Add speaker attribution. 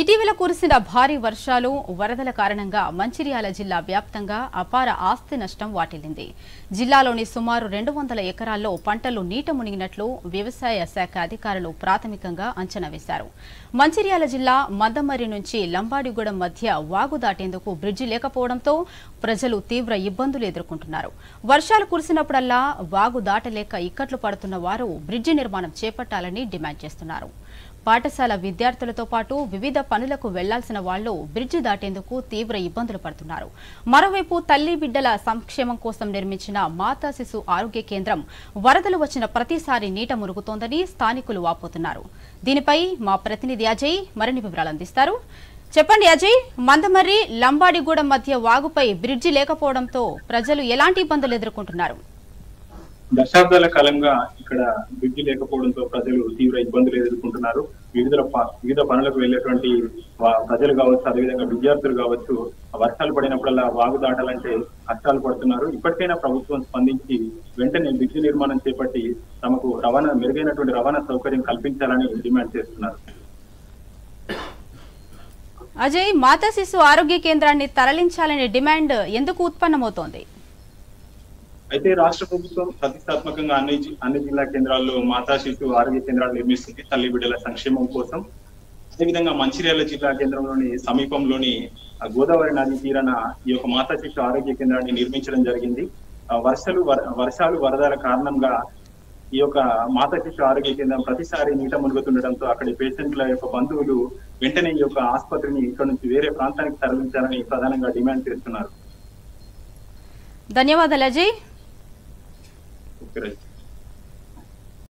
Speaker 1: ఇటీవల కురిసిన భారీ వర్షాలు వరదల కారణంగా మంచిర్యాల జిల్లా వ్యాప్తంగా అపార ఆస్తి నష్టం వాటిల్లింది. జిల్లాలోని సుమారు రెండు వందల ఎకరాల్లో పంటలు నీట మునిగినట్లు వ్యవసాయ శాఖ అధికారులు ప్రాథమికంగా అంచనా వేశారు. మంచిర్యాల జిల్లా మందమర్రి నుంచి లంబాడిగూడెం మధ్య వాగు దాటేందుకు బ్రిడ్జి లేకపోవడంతో ప్రజలు తీవ్ర ఇబ్బందులు ఎదుర్కొంటున్నారు. వర్షాలు కురిసినప్పుడల్లా వాగు దాటలేక ఇక్కట్లు పడుతున్న వారు బ్రిడ్జి నిర్మాణం చేపట్టాలని డిమాండ్ చేస్తున్నారు. పాఠశాల విద్యార్థులతో పాటు వివిధ పనులకు వెళ్ళాల్సిన వాళ్ళు బ్రిడ్జి దాటేందుకు తీవ్ర ఇబ్బందులు పడుతున్నారు. మరోవైపు తల్లి బిడ్డల సంక్షేమం కోసం నిర్మించిన మాతా శిశు ఆరోగ్య కేంద్రం వరదలు వచ్చిన ప్రతిసారి నీట మురుగుతోందని స్థానికులు వాపోతున్నారు. దీనిపై మా ప్రతినిధి అజయ్ మరిన్ని వివరాలు అందిస్తారు. చెప్పండి అజయ్ మందమర్రి లంబాడిగూడెం మధ్య వాగుపై బ్రిడ్జి లేకపోవడంతో ప్రజలు ఎలాంటి ఇబ్బందులు ఎదుర్కొంటున్నారు?
Speaker 2: దశాబ్దాల కాలంగా ఇక్కడ బ్రిడ్జి లేకపోవడంతో ప్రజలు తీవ్ర ఇబ్బందులు ఎదుర్కొంటున్నారు. వివిధ వివిధ పనులకు వెళ్ళేటువంటి ప్రజలు కావచ్చు అదేవిధంగా విద్యార్థులు కావచ్చు వర్షాలు పడినప్పుడల్లా వాగు దాటాలంటే కష్టాలు పడుతున్నారు. ఇప్పటికైనా ప్రభుత్వం స్పందించి వెంటనే బ్రిడ్జి నిర్మాణం చేపట్టి తమకు రవాణా మెరుగైనటువంటి రవాణా సౌకర్యం కల్పించాలని డిమాండ్ చేస్తున్నారు.
Speaker 1: అజయ్ మాతా శిశు ఆరోగ్య కేంద్రాన్ని తరలించాలనే డిమాండ్ ఎందుకు ఉత్పన్నమవుతోంది?
Speaker 2: అయితే రాష్ట్ర ప్రభుత్వం ప్రతిష్టాత్మకంగా అన్ని అన్ని జిల్లా కేంద్రాల్లో మాతా శిశు ఆరోగ్య కేంద్రాలు నిర్మిస్తుంది తల్లి బిడ్డల సంక్షేమం కోసం. అదేవిధంగా మంచిర్యాల జిల్లా కేంద్రంలోని సమీపంలోని గోదావరి నది తీరాన ఈ యొక్క మాతా శిశు ఆరోగ్య కేంద్రాన్ని నిర్మించడం జరిగింది. వర్షాలు వర్షాలు వరదల కారణంగా ఈ యొక్క మాతా శిశు ఆరోగ్య కేంద్రం ప్రతిసారి నీట మునుగుతుండటంతో అక్కడి పేషెంట్ల యొక్క బంధువులు వెంటనే ఈ యొక్క ఆసుపత్రిని ఇక్కడ నుంచి వేరే ప్రాంతానికి తరలించాలని ప్రధానంగా డిమాండ్ చేస్తున్నారు.
Speaker 1: ధన్యవాదాలు అజయ్.
Speaker 2: оперативно.